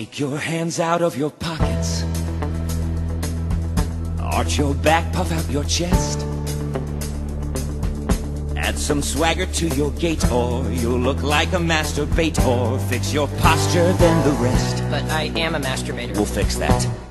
Take your hands out of your pockets. Arch your back, puff out your chest. Add some swagger to your gait, or you'll look like a masturbator. Fix your posture, then the rest. But I am a masturbator. We'll fix that.